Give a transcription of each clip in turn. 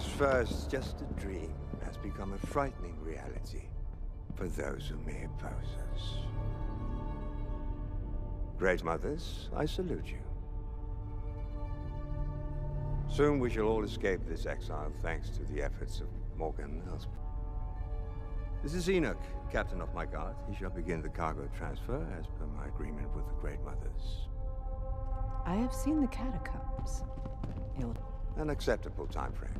was first just a dream has become a frightening reality for those who may oppose us. Great mothers, I salute you. Soon we shall all escape this exile thanks to the efforts of Morgan Elsbeth. This is Enoch, captain of my guard. He shall begin the cargo transfer as per my agreement with the Great Mothers. I have seen the catacombs. An acceptable time frame.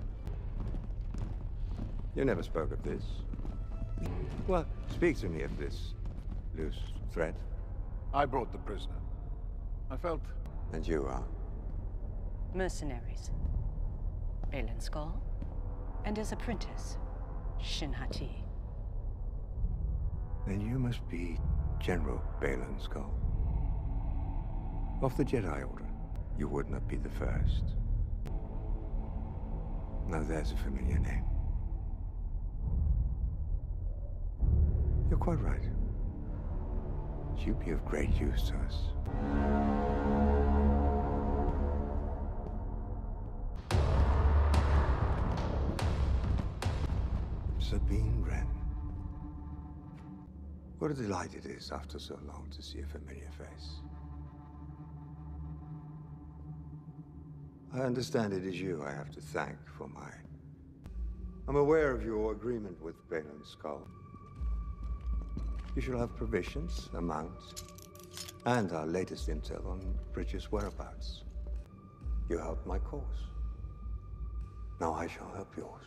You never spoke of this. Well, speak to me of this loose thread. I brought the prisoner. I felt... And you are? Mercenaries. Baylan Skoll, and his apprentice, Shin Hati. Then you must be General Baylan Skoll. Of the Jedi Order. You would not be the first. Now there's a familiar name. You're quite right. You'd be of great use to us. Sabine Wren. What a delight it is after so long to see a familiar face. I understand it is you I have to thank for my... I'm aware of your agreement with Baylan Skoll. You shall have provisions, a mount, and our latest intel on Bridger's whereabouts. You helped my cause. Now I shall help yours.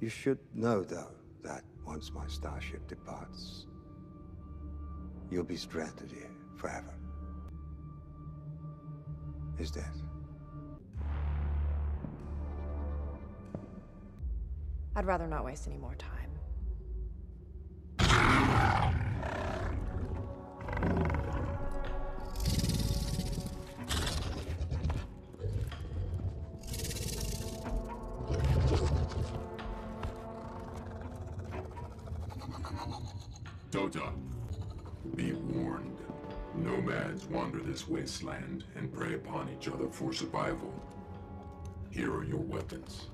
You should know, though, that once my starship departs, you'll be stranded here forever. Is that? I'd rather not waste any more time. Dota, be warned. Nomads wander this wasteland and prey upon each other for survival. Here are your weapons.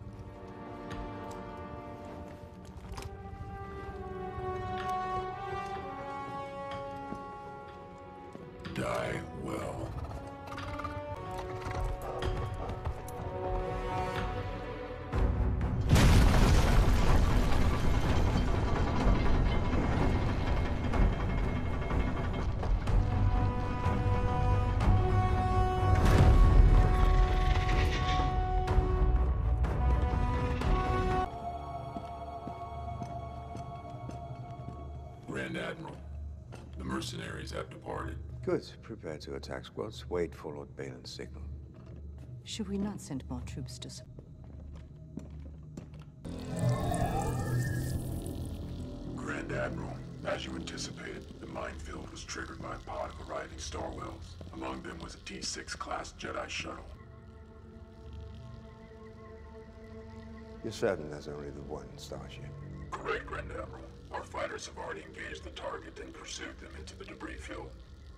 Grand Admiral, the mercenaries have departed. Good. Prepare to attack squads. Wait for Lord Baylan's signal. Should we not send more troops to... s- Grand Admiral, as you anticipated, the minefield was triggered by a pod of arriving Starwells. Among them was a T-6 class Jedi shuttle. You're certain there's only the one starship? Correct, Grand Admiral. Our fighters have already engaged the target and pursued them into the debris field.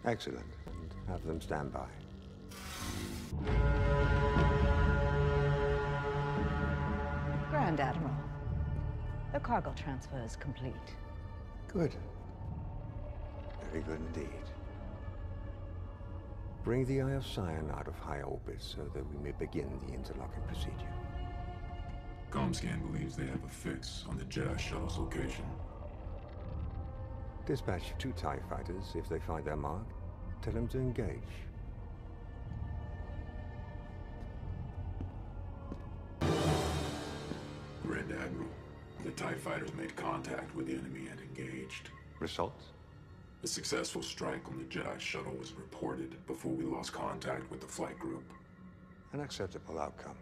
Excellent. And have them stand by. Grand Admiral, the cargo transfer is complete. Good. Very good indeed. Bring the Eye of Sion out of high orbit so that we may begin the interlocking procedure. Comscan believes they have a fix on the Jedi shuttle's location. Dispatch two TIE fighters. If they find their mark, tell them to engage. Grand Admiral, the TIE fighters made contact with the enemy and engaged. Results? A successful strike on the Jedi shuttle was reported before we lost contact with the flight group. An acceptable outcome.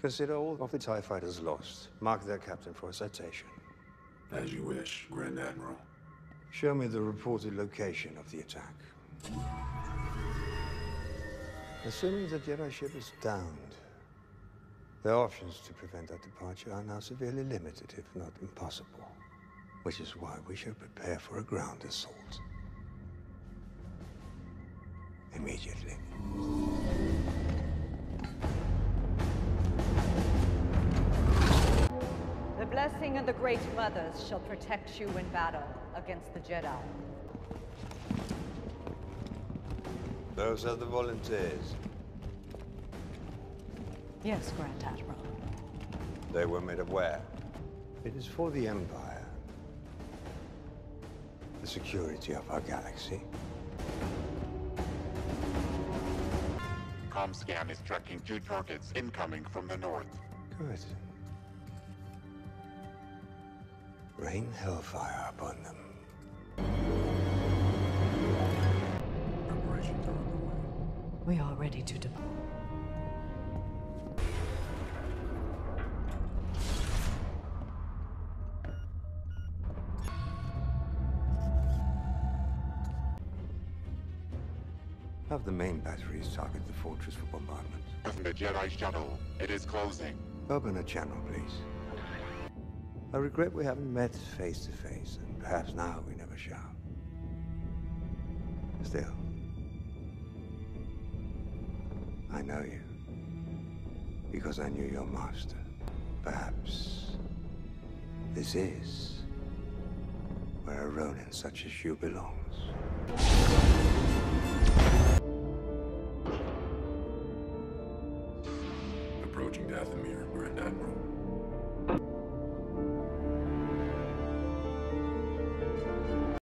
Consider all of the TIE fighters lost. Mark their captain for a citation. As you wish, Grand Admiral. Show me the reported location of the attack. Assuming the Jedi ship is downed, their options to prevent our departure are now severely limited, if not impossible. Which is why we should prepare for a ground assault. Immediately. Blessing of the Great Mothers shall protect you in battle against the Jedi. Those are the volunteers. Yes, Grand Admiral. They were made aware. It is for the Empire. The security of our galaxy. Comscan is tracking two targets incoming from the north. Good. Rain hellfire upon them. Preparations are underway. We are ready to depart. Have the main batteries target the fortress for bombardment. Open The Jedi shuttle. It is closing. Open a channel, please. I regret we haven't met face to face, and perhaps now we never shall. Still, I know you. Because I knew your master. Perhaps this is where a Ronin such as you belongs. Approaching Dathomir, Grand Admiral.